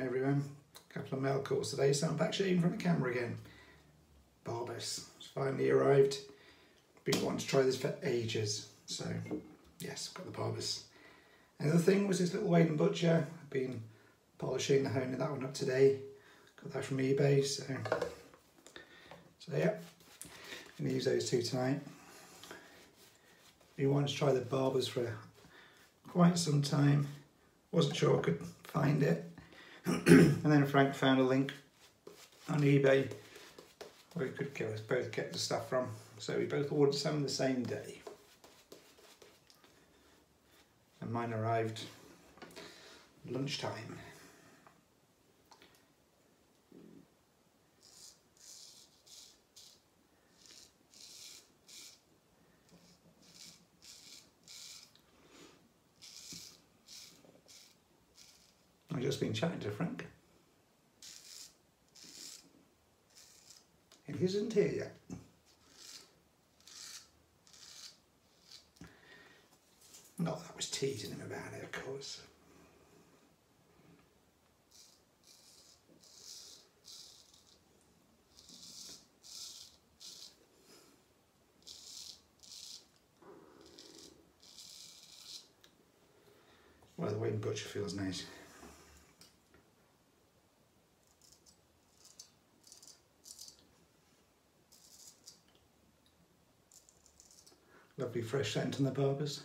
Hey everyone, a couple of mail calls today, so I'm back shooting from the camera again. Barbus, it's finally arrived. Been wanting to try this for ages, so yes, got the Barbus. Another thing was this little Wade & Butcher. I've been polishing the honing that one up today. Got that from eBay, so so yeah, gonna use those two tonight. Been wanting to try the Barbus for quite some time. Wasn't sure I could find it. and then Frank found a link on eBay where we could get both get the stuff from. So we both ordered some the same day. And mine arrived lunchtime. I've just been chatting to Frank. And he isn't here yet. Not that I was teasing him about it, of course. Well, the Wade & Butcher feels nice. Lovely fresh scent on the Barbus.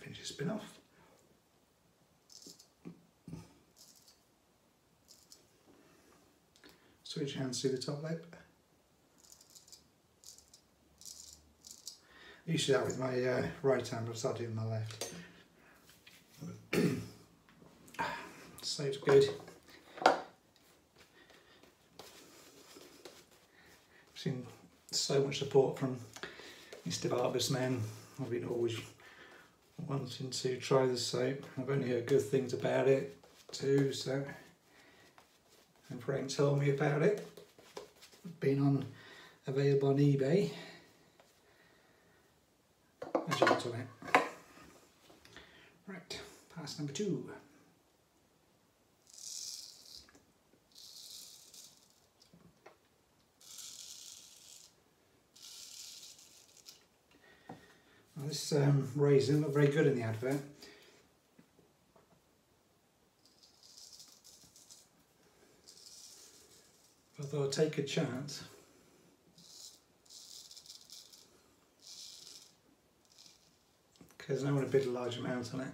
Finish the spin off. Switch hands to the top lip. I used to do that with my uh, right hand, but I started doing my left. So it's good. seen so much support from Mr. Barber's men. I've been always wanting to try the soap. I've only heard good things about it too, so and Frank told me about it. Been on available on eBay. As you on it. Right, pass number two. This um, raisin looked very good in the advert. I thought I'd take a chance. Because I want to bid a large amount on it.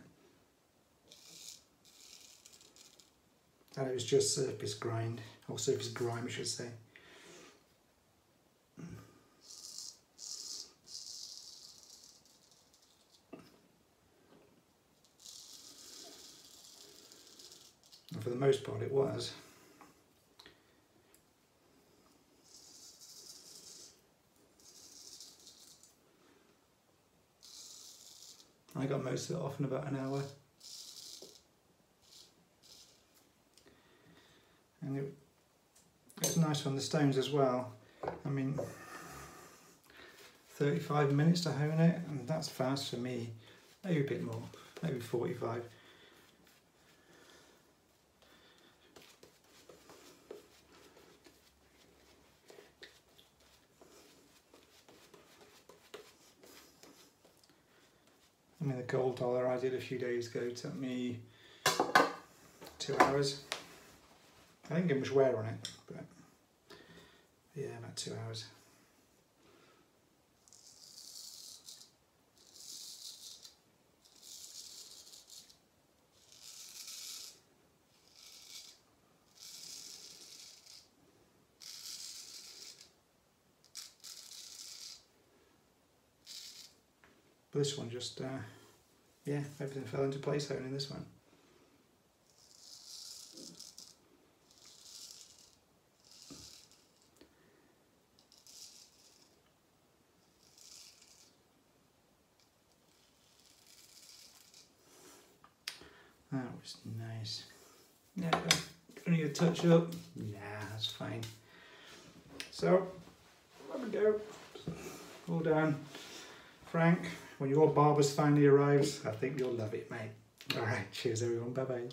And it was just surface grind, or surface grime I should say. For the most part it was. I got most of it off in about an hour. And it, it's nice on the stones as well. I mean, 35 minutes to hone it, and that's fast for me. Maybe a bit more, maybe 45. I mean, the gold dollar I did a few days ago took me two hours. I didn't get much wear on it, but yeah, about two hours. But this one just, uh, yeah, everything fell into place honing this one. That was nice. Yeah, don't need a touch up. Yeah, that's fine. So, there we go. All done. Frank, when your Barbus finally arrives, I think you'll love it, mate. All right, cheers everyone. Bye bye.